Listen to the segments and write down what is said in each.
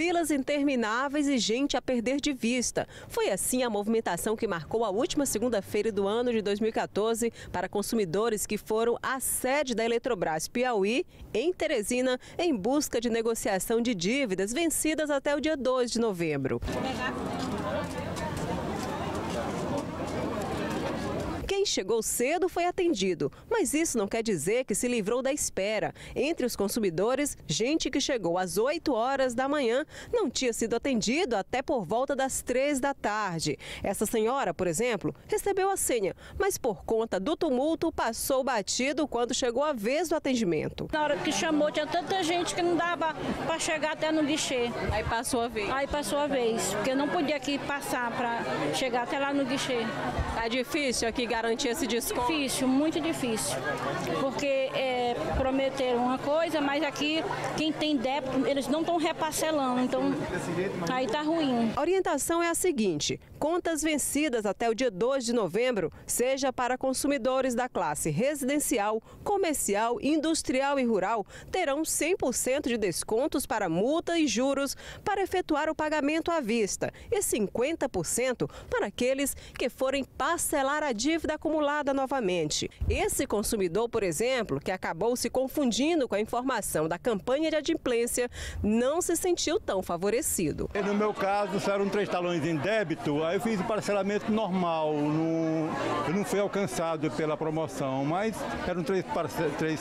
Filas intermináveis e gente a perder de vista. Foi assim a movimentação que marcou a última segunda-feira do ano de 2014 para consumidores que foram à sede da Eletrobras Piauí, em Teresina, em busca de negociação de dívidas vencidas até o dia 2 de novembro. Quem chegou cedo foi atendido, mas isso não quer dizer que se livrou da espera. Entre os consumidores, gente que chegou às 8 horas da manhã não tinha sido atendido até por volta das 3 da tarde. Essa senhora, por exemplo, recebeu a senha, mas por conta do tumulto passou batido quando chegou a vez do atendimento. Na hora que chamou, tinha tanta gente que não dava para chegar até no guichê. Aí passou a vez. Aí passou a vez, porque não podia aqui passar para chegar até lá no guichê. Tá difícil aqui garantir garantir esse desconto? Difícil, muito difícil. Porque é, prometeram uma coisa, mas aqui quem tem débito, eles não estão reparcelando, então aí tá ruim. A orientação é a seguinte: contas vencidas até o dia 2 de novembro, seja para consumidores da classe residencial, comercial, industrial e rural, terão 100% de descontos para multa e juros para efetuar o pagamento à vista e 50% para aqueles que forem parcelar a dívida acumulada novamente. Esse consumidor, por exemplo, que acabou se confundindo com a informação da campanha de adimplência, não se sentiu tão favorecido. No meu caso, saíram três talões em débito, eu fiz o parcelamento normal, não, eu não fui alcançado pela promoção, mas eram três, três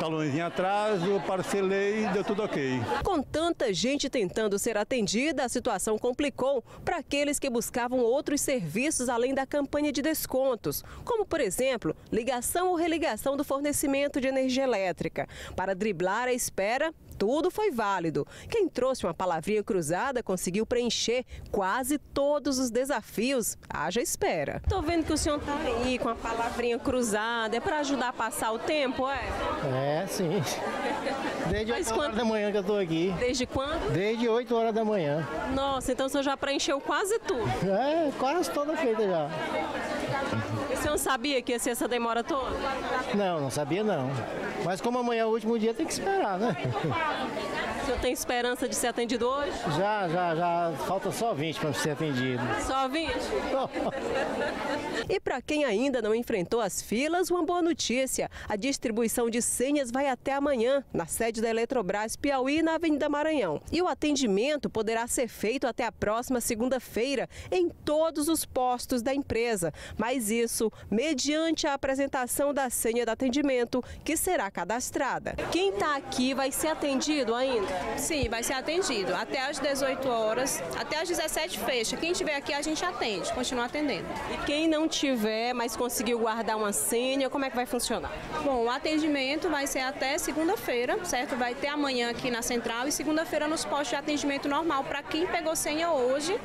talões em atraso, parcelei e deu tudo ok. Com tanta gente tentando ser atendida, a situação complicou para aqueles que buscavam outros serviços além da campanha de descontos, como, por exemplo, ligação ou religação do fornecimento de energia elétrica. Para driblar a espera, tudo foi válido. Quem trouxe uma palavrinha cruzada conseguiu preencher quase todos os desafios. Haja espera. Tô vendo que o senhor tá aí com a palavrinha cruzada. É para ajudar a passar o tempo, é? É, sim. Desde Mas 8 quando... horas da manhã que eu tô aqui. Desde quando? Desde 8 horas da manhã. Nossa, então o senhor já preencheu quase tudo. É, quase toda feita já. E o senhor sabia que ia ser essa demora toda? Não, não sabia não. Mas como amanhã é o último dia, tem que esperar, né? Senhor tem esperança de ser atendido hoje? Já, já, já. Falta só 20 para ser atendido. Só 20? e para quem ainda não enfrentou as filas, uma boa notícia. A distribuição de senhas vai até amanhã, na sede da Eletrobras Piauí, na Avenida Maranhão. E o atendimento poderá ser feito até a próxima segunda-feira em todos os postos da empresa. Mas isso mediante a apresentação da senha de atendimento, que será cadastrada. Quem está aqui vai ser atendido ainda? Sim, vai ser atendido. Até às 18 horas, até às 17 fecha. Quem estiver aqui a gente atende, continua atendendo. E quem não tiver, mas conseguiu guardar uma senha, como é que vai funcionar? Bom, o atendimento vai ser até segunda-feira, certo? Vai ter amanhã aqui na central e segunda-feira nos postos de atendimento normal para quem pegou senha hoje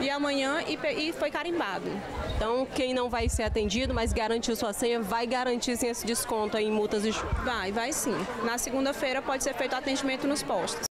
e amanhã e, e foi carimbado. Então, quem não vai ser atendido, mas garantiu sua senha, vai garantir sim, esse desconto em multas e juros? Vai, vai sim. Na segunda-feira pode ser feito atendimento nos postos.